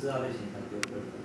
知道类型他就就